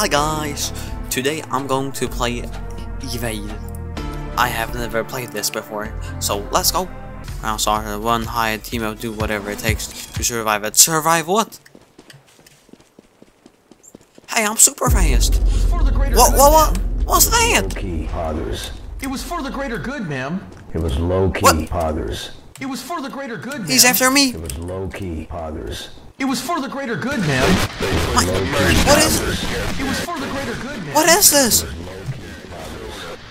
Hi guys! Today I'm going to play Evade. I have never played this before, so let's go! Now start one high team up, do whatever it takes to survive it. Survive what? Hey, I'm super fast! For the greater What, what, what? What's that? Low-key poggers. It was for the greater good, ma'am. It was low-key What? poggers. It was for the greater good, ma'am. He's after me! It was low-key poggers. It was for the greater good, man. My, what is, It was for the greater good, ma'am. what is this?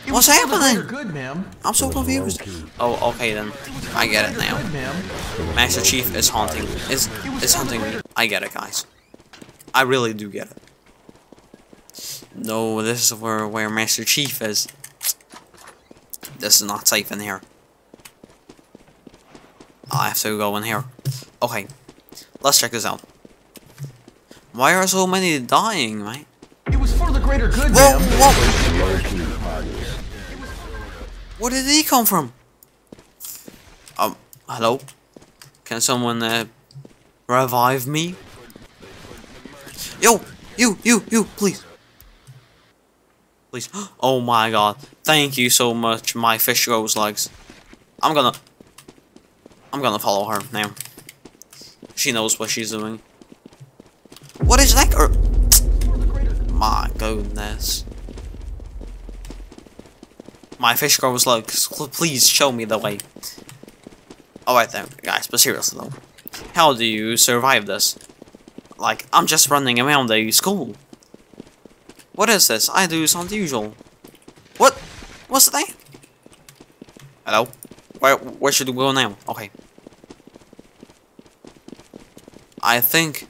It what's was for the happening? good, ma'am. I'm so confused. Oh, okay then. I get it now. Good, ma'am. Master Chief is haunting. Is is hunting me. I get it, guys. I really do get it. No, this is where where Master Chief is. This is not safe in here. I have to go in here. Okay, let's check this out. Why are so many dying, man? It was for the greater good, Whoa, whoa! Where did he come from? Um, hello? Can someone, uh, revive me? Yo! You, you, you, please. Please. Oh my god. Thank you so much, my fish rose legs. I'm gonna... I'm gonna follow her now. She knows what she's doing. What is that? girl? My goodness. My fish grows legs. Please show me the way. Alright then, guys, but seriously though. How do you survive this? Like, I'm just running around a school. What is this? I do something usual. What? What's that? Hello? Where, where should we go now? Okay. I think...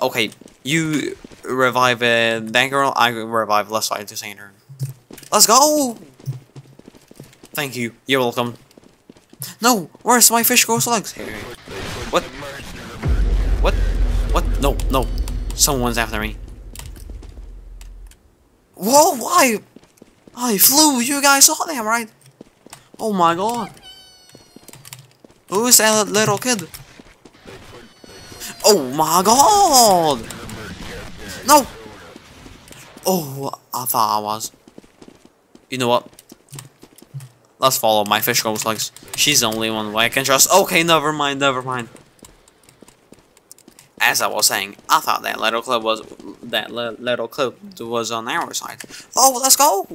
Okay, you revive uh, that girl, I revive Leslie to Saint her. Let's go! Thank you. You're welcome. No! Where's my fish ghost legs? What? What? What? No, no. Someone's after me. Whoa, why? I flew. You guys saw them, right? Oh my god. Who is that little kid? Oh my god! No! Oh, I thought I was. You know what? Let's follow my fish ghost legs. She's the only one I can trust. Okay, never mind, never mind. As I was saying, I thought that little club was that little club was on our side. Oh, let's go!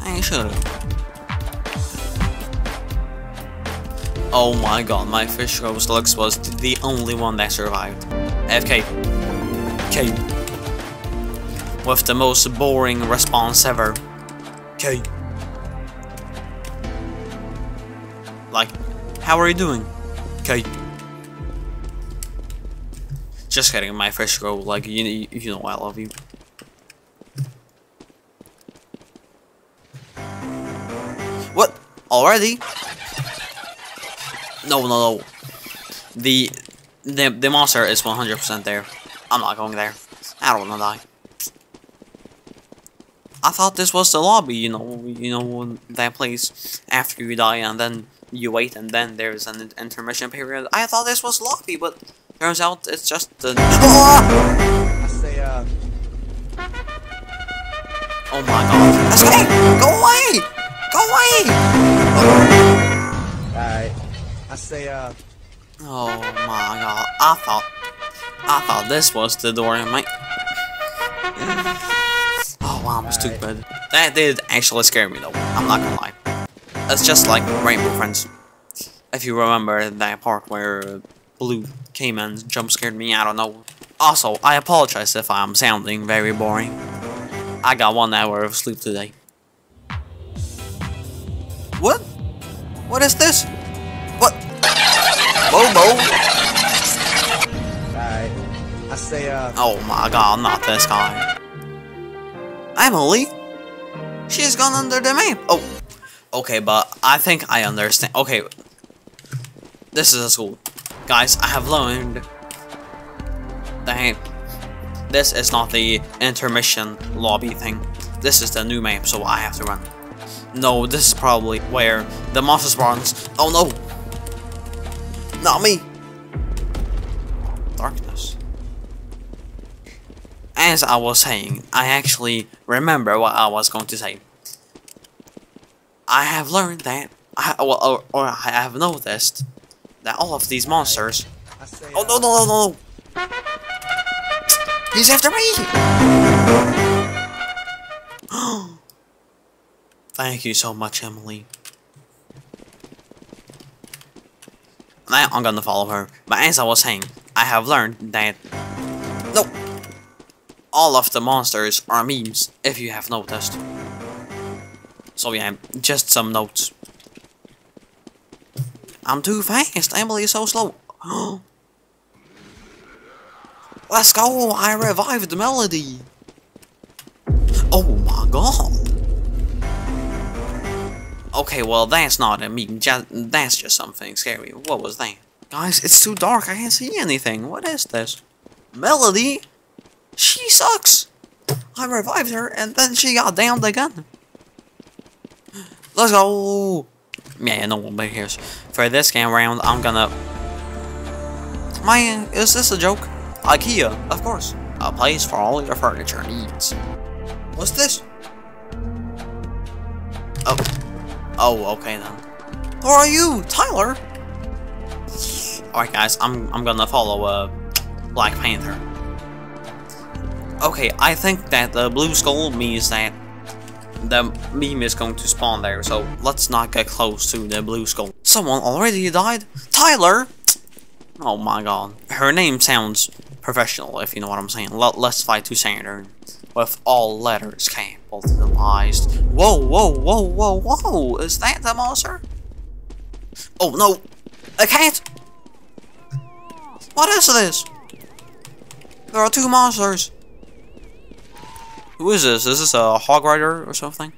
I should Oh my god, my fish ghost legs was the only one that survived. FK. K with the most boring response ever. K. Like, how are you doing? K. Just kidding, my fish grow. Like, you, you know I love you. What? Already? No, no, no. The the the monster is 100% there. I'm not going there. I don't wanna die. I thought this was the lobby, you know, you know that place after you die and then you wait and then there's an intermission period. I thought this was lobby, but turns out it's just the. I say, uh, Oh my god! Escape! Go away! Go away! alright. I say, uh, Oh my god! I thought, I thought this was the door. My. Oh wow, I'm stupid. That did actually scare me though. I'm not gonna lie. It's just like Rainbow Friends. If you remember that part where Blue came and jump scared me, I don't know. Also, I apologize if I'm sounding very boring. I got one hour of sleep today. What? What is this? Bobo? alright. I say, uh, Oh my god, not this guy. Emily? She's gone under the map. Oh. Okay, but I think I understand. Okay. This is a school. Guys, I have learned that this is not the intermission lobby thing. This is the new map, so I have to run. No, this is probably where the monster spawns. Oh no! Not me! Darkness. As I was saying, I actually remember what I was going to say. I have learned that, I, well, or, or I have noticed that all of these monsters. Oh no no no no! He's after me! Thank you so much, Emily. I'm gonna follow her. But as I was saying, I have learned that no, all of the monsters are memes. If you have noticed. So yeah, just some notes. I'm too fast. Emily is so slow. Let's go! I revived the melody. Oh my god. Okay, well that's not a meme. Just, that's just something scary. What was that? Guys, it's too dark. I can't see anything. What is this? Melody? She sucks. I revived her and then she got downed again. Let's go. Yeah, no one cares. For this game round, I'm gonna. Man, is this a joke? IKEA, of course. A place for all your furniture needs. What's this? Oh, okay then. Who are you? Tyler? Alright guys, I'm I'm gonna follow uh Black Panther. Okay, I think that the blue skull means that the meme is going to spawn there, so let's not get close to the blue skull. Someone already died? Tyler? Oh my god. Her name sounds professional, if you know what I'm saying. Let, let's fight to Saturn. With all letters capitalized. Whoa, whoa, whoa, whoa, whoa! Is that the monster? Oh no! A cat! What is this? There are two monsters! Who is this? Is this a hog rider or something?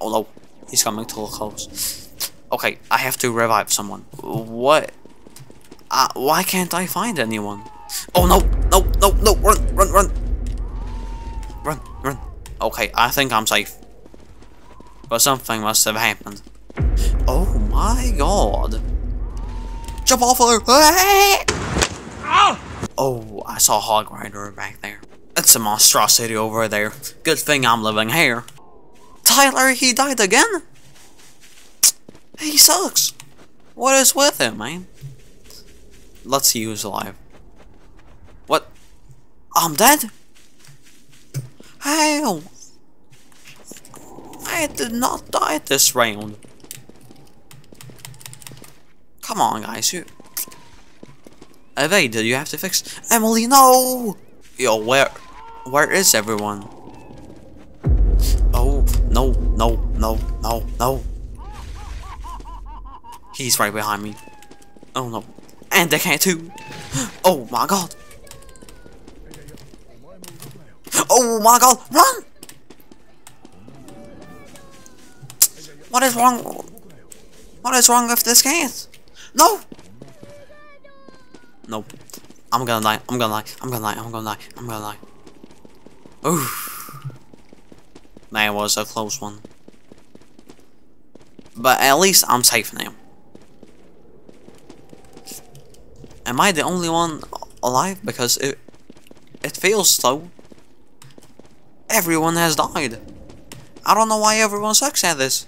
Oh no, he's coming too close. Okay, I have to revive someone. What? Uh, why can't I find anyone? Oh no, no, no, no, run. Okay, I think I'm safe. But something must have happened. Oh my god. Jump off of her. Ah! Oh, I saw Hog Rider back there. It's a monstrosity over there. Good thing I'm living here. Tyler, he died again? He sucks. What is with him, man? Let's see who's alive. What? I'm dead? How? I did not die this round. Come on, guys. You oh, evaded. You have to fix. Emily, no! Yo, where, where is everyone? Oh no, no, no, no, no! He's right behind me. Oh no, and the cat too. Oh my god! Oh my god, run! What is wrong? What is wrong with this case? No! Nope. I'm gonna die. I'm gonna die. I'm gonna die. I'm gonna die. I'm gonna die. Oof. That was a close one. But at least I'm safe now. Am I the only one alive? Because it it feels so. Everyone has died. I don't know why everyone sucks at this.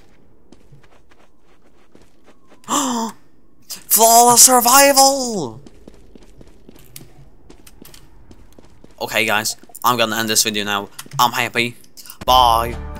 Flawless survival! Okay guys, I'm gonna end this video now. I'm happy. Bye.